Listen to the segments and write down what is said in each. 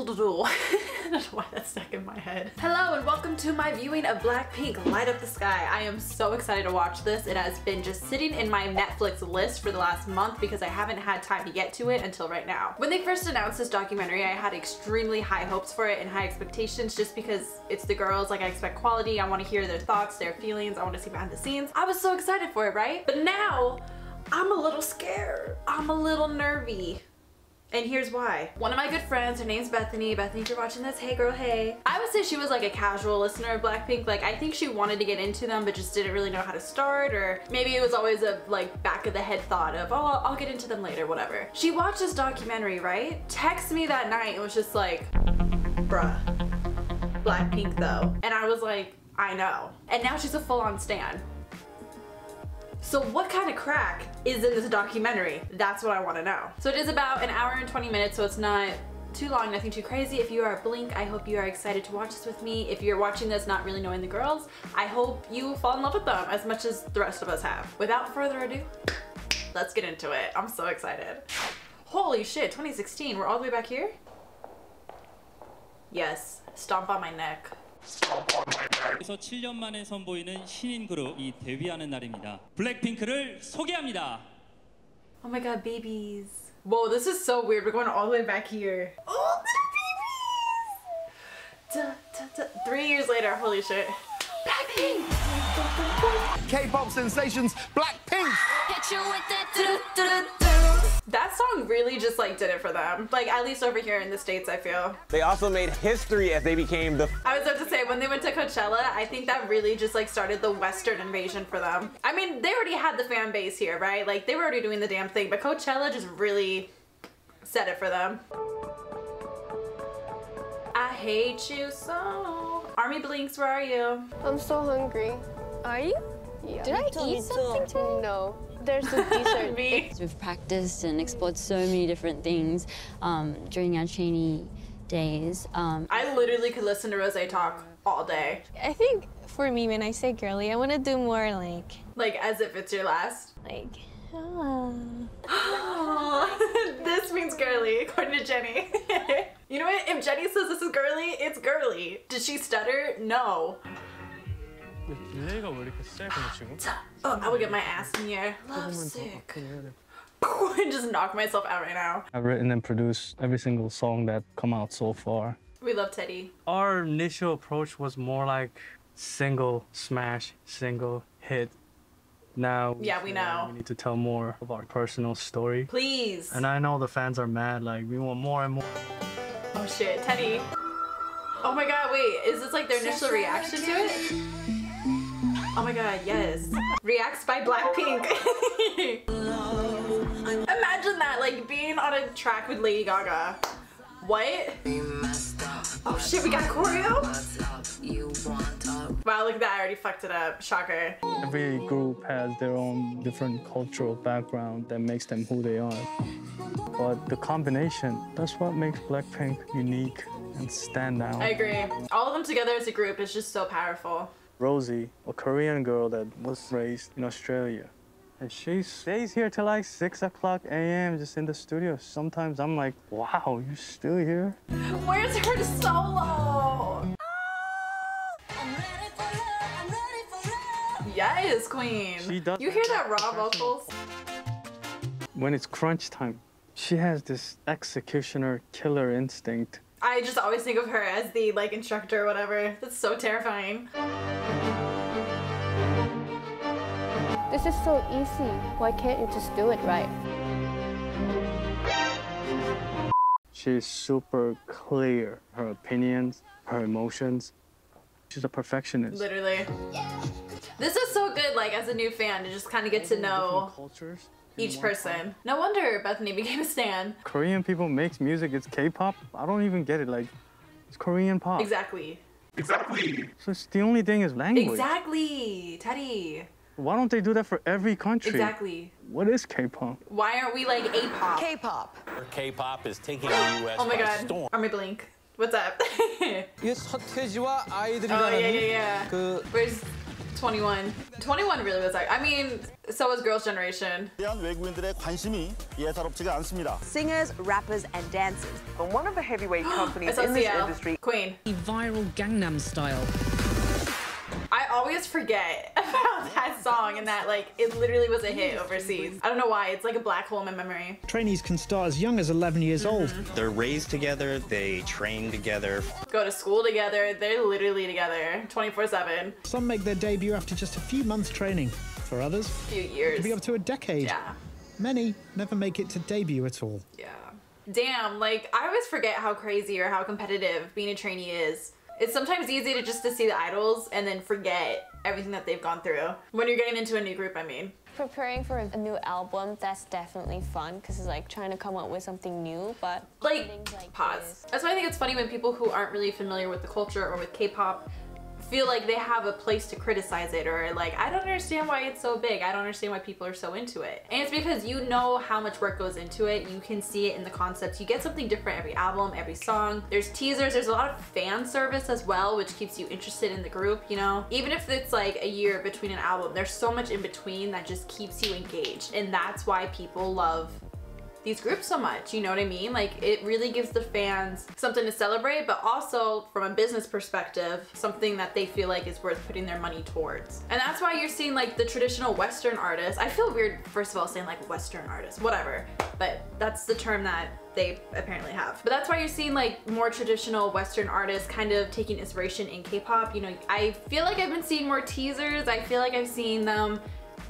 I don't know why stuck in my head. Hello and welcome to my viewing of Blackpink Light Up the Sky. I am so excited to watch this. It has been just sitting in my Netflix list for the last month because I haven't had time to get to it until right now. When they first announced this documentary, I had extremely high hopes for it and high expectations just because it's the girls, like I expect quality, I want to hear their thoughts, their feelings, I want to see behind the scenes. I was so excited for it, right? But now, I'm a little scared. I'm a little nervy. And here's why. One of my good friends, her name's Bethany. Bethany, if you're watching this, hey girl, hey. I would say she was like a casual listener of Blackpink. Like I think she wanted to get into them, but just didn't really know how to start or maybe it was always a like back of the head thought of, oh, I'll get into them later, whatever. She watched this documentary, right? Text me that night and was just like, bruh, Blackpink though. And I was like, I know. And now she's a full on stan. So what kind of crack is in this documentary? That's what I want to know. So it is about an hour and 20 minutes, so it's not too long, nothing too crazy. If you are a Blink, I hope you are excited to watch this with me. If you're watching this not really knowing the girls, I hope you fall in love with them as much as the rest of us have. Without further ado, let's get into it. I'm so excited. Holy shit, 2016, we're all the way back here? Yes, stomp on my neck. 그래서 7년 만에 선보이는 신인 그룹이 데뷔하는 날입니다. 블랙핑크를 소개합니다. Oh my god, babies. Whoa, this is so weird. We're going all the way back here. Oh, little babies! Da, da, da. Three years later, holy shit. Blackpink! K-pop sensations, Blackpink! That song really just like did it for them. Like at least over here in the States, I feel. They also made history as they became the I was about to say, when they went to Coachella, I think that really just like started the Western invasion for them. I mean, they already had the fan base here, right? Like they were already doing the damn thing, but Coachella just really set it for them. I hate you so. Army Blinks, where are you? I'm so hungry. Are you? Yeah. Did I eat something today? No. There's a dessert. Me. We've practiced and explored so many different things um, during our trainee days. Um, I literally could listen to Rosé talk all day. I think for me, when I say girly, I want to do more like, Like as if it's your last. like, ah. this means girly, according to Jennie. you know what? If Jennie says this is girly, it's girly. Did she stutter? No. Oh, I would get my ass in the air. Love sick. just knock myself out right now. I've written and produced every single song that come out so far. We love Teddy. Our initial approach was more like single smash, single hit. Now, yeah, we oh, know. We need to tell more of our personal story. Please. And I know the fans are mad. Like we want more and more. Oh shit, Teddy. Oh my god, wait, is this like their initial reaction to it? Oh my god, yes. Reacts by Blackpink. Imagine that, like being on a track with Lady Gaga. What? Oh shit, we got choreo? Wow, look at that, I already fucked it up. Shocker. Every group has their own different cultural background that makes them who they are. But the combination, that's what makes Blackpink unique and stand out. I agree. All of them together as a group is just so powerful. Rosie, a Korean girl that was raised in Australia. And she stays here till like 6 o'clock a.m. just in the studio. Sometimes I'm like, wow, you're still here? Where's her solo? Yes, queen. She does You hear that raw vocals? When it's crunch time, she has this executioner killer instinct. I just always think of her as the like instructor or whatever. That's so terrifying. This is so easy. Why can't you just do it right? She's super clear. Her opinions, her emotions. She's a perfectionist. Literally. This is so good, like as a new fan, to just kind of get to know cultures. each person. No wonder Bethany became a stan. Korean people makes music. It's K-pop. I don't even get it. Like, it's Korean pop. Exactly. Exactly. So it's the only thing is language. Exactly. Teddy. Why don't they do that for every country? Exactly. What is K-pop? Why aren't we like A-pop? K-pop. K-pop is taking oh the U.S. Oh my by God. storm. Army Blink. What's up? oh, yeah, yeah, yeah. Where's 2NE1. 2NE1 really was like, I mean, so was Girls' Generation. Singers, rappers, and dancers. From one of the heavyweight companies in this industry. Queen. The viral Gangnam Style. I always forget about that song and that like it literally was a hit overseas. I don't know why, it's like a black hole in my memory. Trainees can start as young as 11 years mm-hmm. old. They're raised together, they train together. Go to school together, they're literally together 24-7. Some make their debut after just a few months training. For others, a Few it years. could be up to a decade. Yeah. Many never make it to debut at all. Yeah. Damn, like I always forget how crazy or how competitive being a trainee is. It's sometimes easy to just to see the idols and then forget everything that they've gone through. When you're getting into a new group, I mean. Preparing for a new album, that's definitely fun because it's like trying to come up with something new, but Like, like pause. this- That's why I think it's funny when people who aren't really familiar with the culture or with K-pop feel like they have a place to criticize it or like I don't understand why it's so big. I don't understand why people are so into it. And it's because you know how much work goes into it. You can see it in the concepts. You get something different every album, every song. There's teasers, there's a lot of fan service as well, which keeps you interested in the group, you know? Even if it's like a year between an album, there's so much in between that just keeps you engaged. And that's why people love these groups so much, you know what I mean? Like it really gives the fans something to celebrate, but also from a business perspective, something that they feel like is worth putting their money towards. And that's why you're seeing like the traditional Western artists. I feel weird, first of all, saying like Western artists, whatever, but that's the term that they apparently have. But that's why you're seeing like more traditional Western artists kind of taking inspiration in K-pop. You know, I feel like I've been seeing more teasers. I feel like I've seen them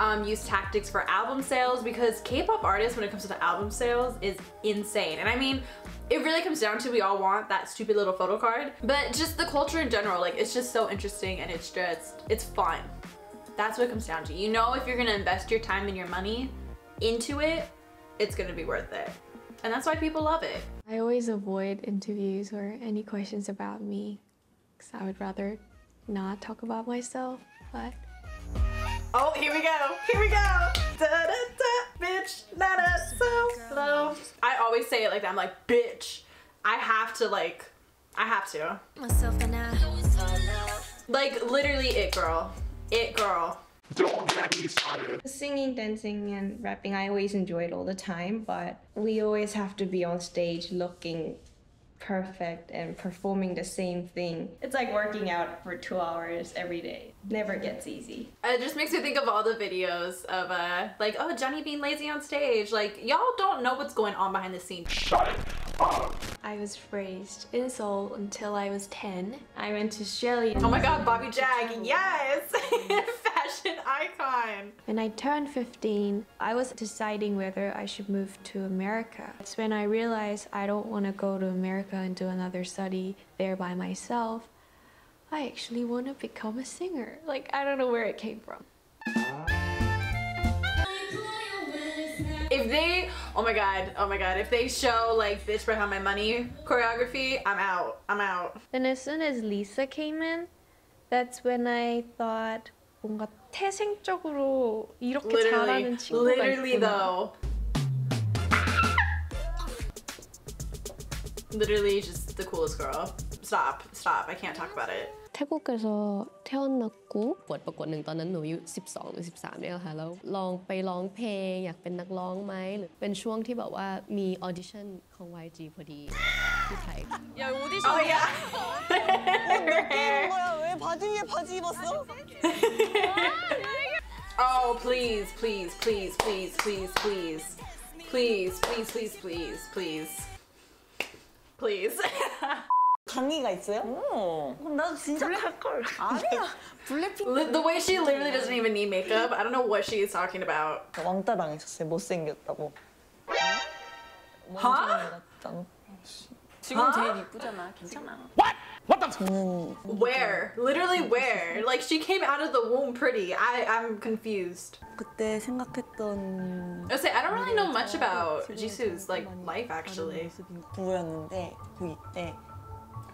um, use tactics for album sales because K-pop artists, when it comes to album sales, is insane. And I mean, it really comes down to we all want that stupid little photo card, but just the culture in general, like it's just so interesting and it's just, it's fun. That's what it comes down to. You know, if you're gonna invest your time and your money into it, it's gonna be worth it. And that's why people love it. I always avoid interviews or any questions about me because I would rather not talk about myself. But Oh, here we go. Here we go. Da da da, bitch. Da da so slow. I always say it like that. I'm like, bitch. I have to like, I have to. Myself and I. Like literally, it girl. It girl. Singing, dancing, and rapping, I always enjoy it all the time, but we always have to be on stage looking perfect and performing the same thing. It's like working out for two hours every day. Never gets easy. It just makes me think of all the videos of uh, like, oh, Johnny being lazy on stage. Like, y'all don't know what's going on behind the scenes. Shut up! I was raised in Seoul until I was 10. I went to Australia. Oh my God, Bobby Jag, yes, fashion icon. When I turned 15, I was deciding whether I should move to America. It's when I realized I don't want to go to America and do another study there by myself. I actually want to become a singer. Like, I don't know where it came from. If they, oh my God, oh my God, if they show like Bitch Better Have My Money choreography, I'm out, I'm out. Then as soon as Lisa came in, that's when I thought 뭔가 태생적으로 이렇게 Literally, 잘하는 친구가 literally 있구나. though. Literally just the coolest girl. Stop, stop, I can't talk about it. 태국에서 태어났고 ประกวดประกวดหนึ่งตอนนั้นหนูอายุ12 หรือ 13เนี่ยค่ะแล้วลองไปร้องเพลง อยากเป็นนักร้องไหมหรือเป็นช่วงที่แบบว่ามีออดิชั่นของ YG พอดีที่ไทย 야, 오디션. Oh yeah. Her hair. 왜 바지 위에 바지 입었어? Oh please, please, please, please, please, please, please, please, please, please, please, please. 강의가 있어요? 그럼 나도 진짜 갈걸. 아니야. 블랙핑크. Li- The way she literally doesn't even need makeup. I don't know what she is talking about. 왕따 당했었어요. 못생겼다고. Huh? 지금 제일 이쁘잖아. 괜찮아. 저는 Where? Literally where? Like she came out of the womb pretty. I I'm confused. 그때 생각했던 I say I don't really know much about Jisoo's like life actually. 부부였는데 고2 때 어,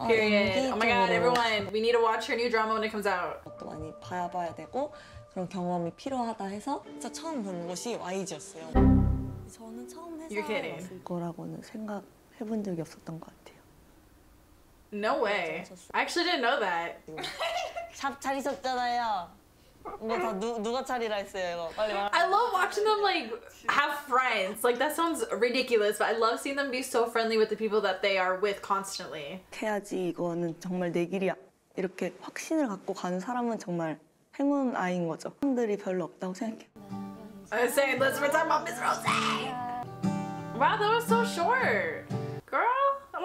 Period. Oh my god, everyone, we need to watch her new drama when it comes out. 또 많이 봐야 봐야 되고 그런 경험이 필요하다 해서 진짜 처음 본 곳이 YG였어요. 저는 처음. 회사에 왔을 거라고는 생각해 본 적이 없었던 것 같아요. No way. I actually didn't know that. 샵 차리셨잖아요. 누가 차리라 했어요 이거 빨리 말하 I love watching them like have friends. Like that sounds ridiculous but I love seeing them be so friendly with the people that they are with constantly. 해야지 이거는 정말 내 길이야. 이렇게 확신을 갖고 가는 사람은 정말 행운 아이인 거죠. 사람들이 별로 없다고 생각해. I was saying let's pretend mom is Rosé Wow that was so short.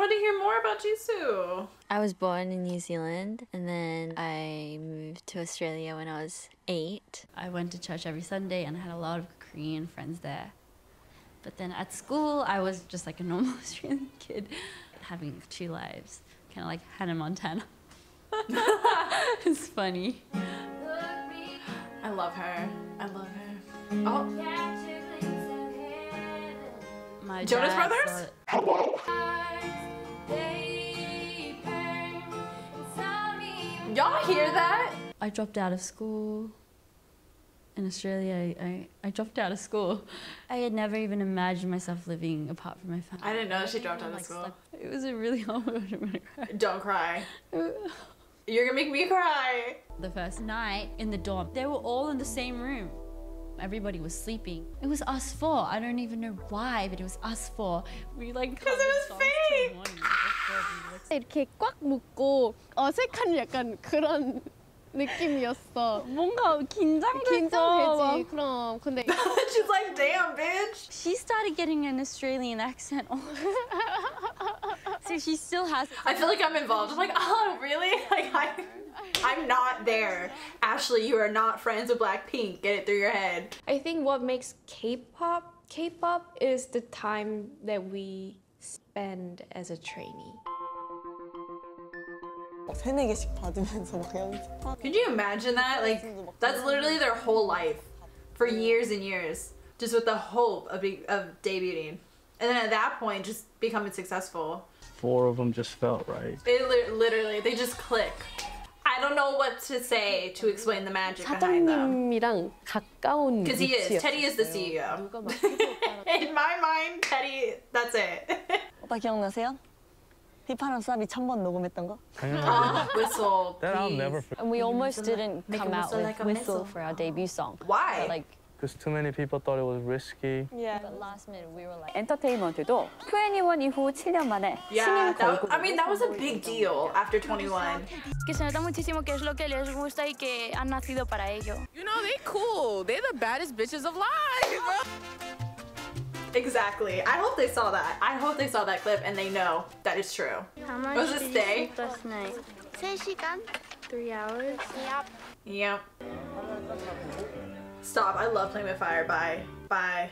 Girl, I want to hear more about Jisoo. I was born in New Zealand and then I moved to Australia when I was eight. I went to church every Sunday and I had a lot of Korean friends there. But then at school, I was just like a normal Australian kid having two lives, kind of like Hannah Montana. it's funny. I love her. I love her. Oh. My Jonas Brothers? thought- Y'all hear that? I dropped out of school. In Australia, I, I, I dropped out of school. I had never even imagined myself living apart from my family. I didn't know she dropped out of Like, school. It was a really hard I'm gonna cry. Don't cry. You're gonna make me cry. The first night in the dorm, they were all in the same room. Everybody was sleeping. It was us four. I don't even know why, but it was us four. We like because it was fake. 이렇게 꽉 묶고 어색한 약간 그런 느낌이었어. 뭔가 긴장됐어. 긴장되지. 그럼 근데 She's like, damn, bitch. She started getting an Australian accent. so she still has. I feel like I'm involved. I'm like, oh, really? Like, I, I'm not there. Ashley, you are not friends with Blackpink. Get it through your head. I think what makes K-pop K-pop is the time that we spend as a trainee. 세네 개씩 받으면서 막 연습하고 Could you imagine that? Like, that's literally their whole life for years and years, just with the hope of, be- of debuting. And then at that point, just becoming successful. Four of them just felt right. It li- literally, they just click. I don't know what to say to explain the magic behind them. 사장님이랑 가까운 Because he is. 위치였어요. Teddy is the CEO. In my mind, Teddy, that's it. 오빠 기억나세요? 휘파람 쌉이 천번 녹음했던 거? 당연하죠. whistle. That I'll never forget. And we almost didn't come out with whistle for our debut song. Why? Like Because too many people thought it was risky. Yeah. But last minute we were like. 엔터테인먼트도 2NE1 이후 7년 만에 yeah, 신인 걸그룹. I mean that was a big deal after 2NE1. Que se nota muchísimo que es lo que les gusta y que han nacido para ello. You know they cool. They're the baddest bitches of alive. Exactly. I hope they saw that. I hope they saw that clip and they know that it's true. How much Was did it you stay? sleep last night? 6 시간? 3 hours? Yep. Yep. Stop. I love playing with fire. Bye. Bye.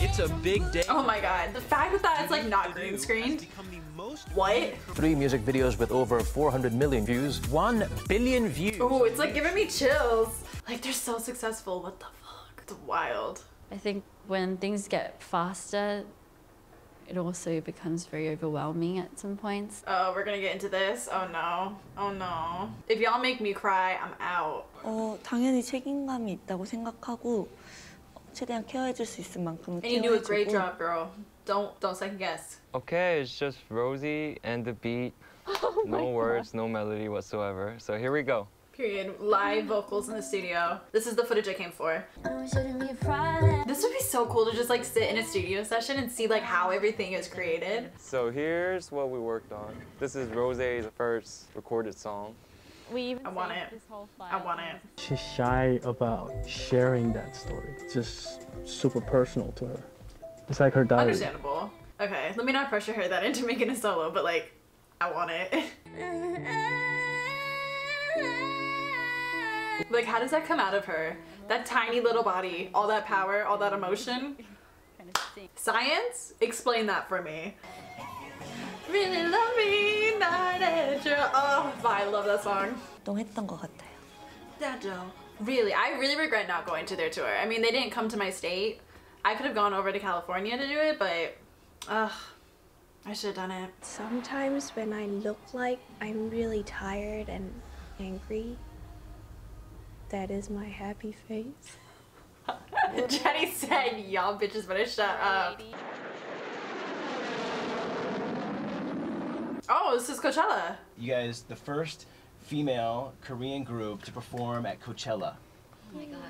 It's a big day. Oh my god. The fact that that's like not green screened. What? Three music videos with over 400 million views, 1 billion views. Ooh, it's like giving me chills. Like they're so successful. What the fuck? It's wild. I think when things get faster, it also becomes very overwhelming at some points. Oh, we're gonna get into this. Oh no. Oh no. If y'all make me cry, I'm out. 어, 당연히 책임감이 있다고 생각하고 최대한 케어해줄 수 있을 만큼 And you do a great 케어해주고 job, girl. Don't don't second guess. Okay, it's just Rosie and the beat. no words, no melody whatsoever. So here we go. Period. Live vocals in the studio. This is the footage I came for. This would be so cool to just like sit in a studio session and see like how everything is created. So here's what we worked on. This is Rosie's first recorded song. We even I want it. this whole file. I want it. She's shy about sharing that story. It's just super personal to her. It's like her diary. Understandable. Okay, let me not pressure her that into making a solo, but like, I want it. like, how does that come out of her? That tiny little body, all that power, all that emotion. Science? Explain that for me. Really love me, not at your- Oh, I love that song. 했던 것 같아요. Really, I really regret not going to their tour. I mean, they didn't come to my state. I could have gone over to California to do it, but ugh, I should have done it. Sometimes when I look like I'm really tired and angry, that is my happy face. Jennie said, y'all bitches better shut up. Oh, this is Coachella. You guys, the first female Korean group to perform at Coachella. Oh my gosh.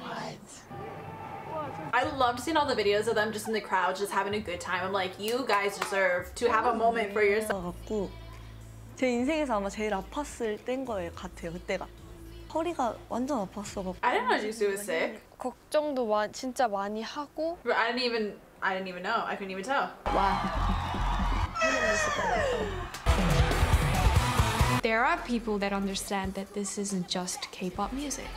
What? I loved seeing all the videos of them just in the crowd, just having a good time. I'm like, you guys deserve to have a moment for yourself. 제 인생에서 아마 제일 아팠을 때인 거예요, 같아요, 그때가. 허리가 완전 아팠어. I didn't know Jisoo was sick. 걱정도 마, 진짜 많이 하고. But I didn't even I didn't even know. I couldn't even tell. There are people that understand that this isn't just K-pop music.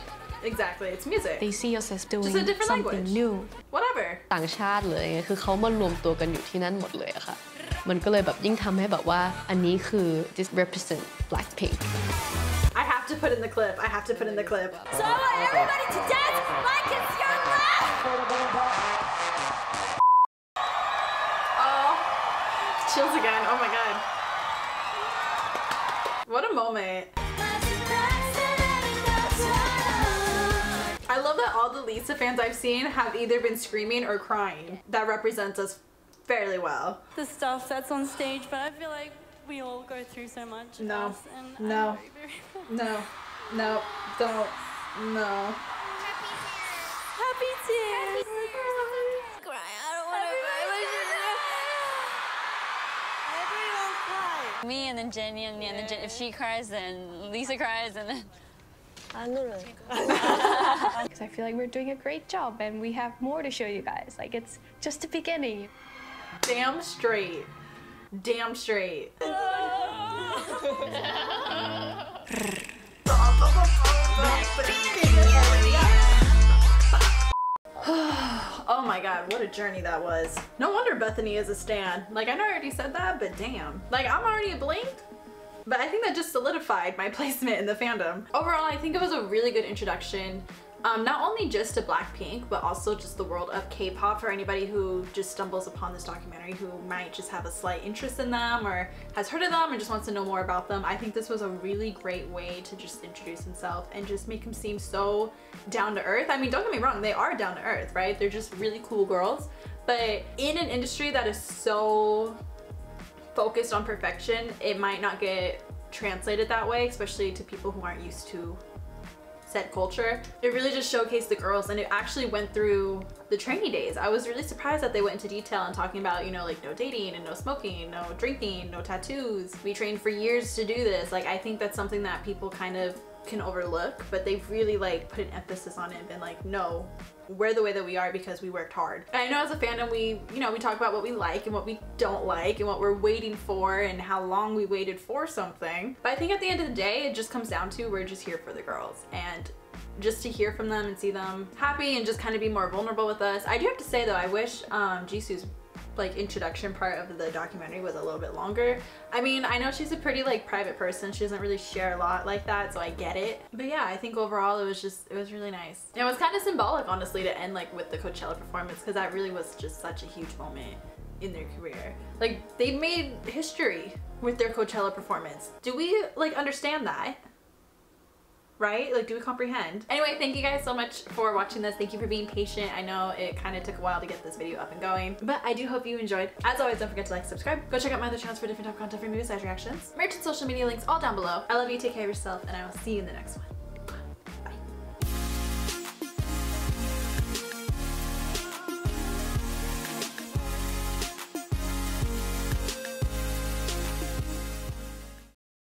Exactly, it's music. They see us as doing Just a different something language. new. Whatever. ต่างชาติเลย คือเขามารวมตัวกันอยู่ที่นั่นหมดเลยอะค่ะ มันก็เลยแบบยิ่งทำให้แบบว่าอันนี้คือ this represent Blackpink I have to put in the clip. I have to put in the clip. So I want everybody to dance like it's your last. Oh, chills again. Oh my god. What a moment. I love that all the Lisa fans I've seen have either been screaming or crying. That represents us fairly well. the stuff that's on stage, but I feel like we all go through so much. No. us, and No. very, very No. No. Don't. No. Happy tears. Me and then Jennie and me and then Jen, if she cries, then Lisa cries, and then. Because I feel like we're doing a great job and we have more to show you guys. Like it's just the beginning. Damn straight. Damn straight. oh my god, what a journey that was. No wonder Bethany is a stan. Like, I know I already said that, but damn. Like, I'm already a blink. But I think that just solidified my placement in the fandom. Overall, I think it was a really good introduction. Um, not only just to Blackpink, but also just the world of K-pop for anybody who just stumbles upon this documentary who might just have a slight interest in them or has heard of them and just wants to know more about them. I think this was a really great way to just introduce himself and just make him seem so down to earth. I mean, don't get me wrong, they are down to earth, right? They're just really cool girls. But in an industry that is so focused on perfection, it might not get translated that way, especially to people who aren't used to said culture. It really just showcased the girls and it actually went through the training days. I was really surprised that they went into detail and talking about, you know, like no dating and no smoking, no drinking, no tattoos. We trained for years to do this. Like I think that's something that people kind of can overlook, but they've really like put an emphasis on it and been like, no, we're the way that we are because we worked hard. And I know as a fandom, we, you know, we talk about what we like and what we don't like and what we're waiting for and how long we waited for something. But I think at the end of the day, it just comes down to we're just here for the girls and just to hear from them and see them happy and just kind of be more vulnerable with us. I do have to say though, I wish um, Jisoo's like introduction part of the documentary was a little bit longer. I mean, I know she's a pretty like private person. She doesn't really share a lot like that, so I get it. But yeah, I think overall it was just, it was really nice. And it was kind of symbolic, honestly, to end like with the Coachella performance because that really was just such a huge moment in their career. Like they made history with their Coachella performance. Do we like understand that? Right? Like, do we comprehend? Anyway, thank you guys so much for watching this. Thank you for being patient. I know it kind of took a while to get this video up and going, but I do hope you enjoyed. As always, don't forget to like, subscribe. Go check out my other channels for different type of content for movie side reactions. Merch and social media links all down below. I love you, take care of yourself, and I will see you in the next one.